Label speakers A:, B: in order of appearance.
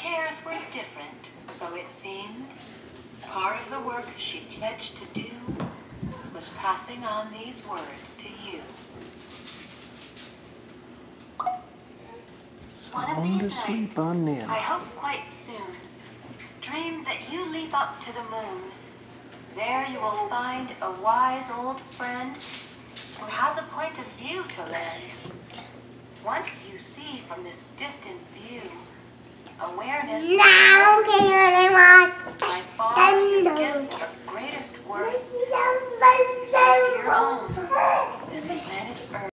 A: cares were different, so it seemed. Part of the work she pledged to do was passing on these words to you. One of
B: Sound asleep
A: nights,
B: on them.
A: I hope quite soon, dream that you leap up to the moon. There you will find a wise old friend who has a point of view to lend. Once you see from this distant view, awareness
C: Now
A: never
C: can